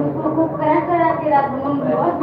Kukukran kaya tidak belum bos.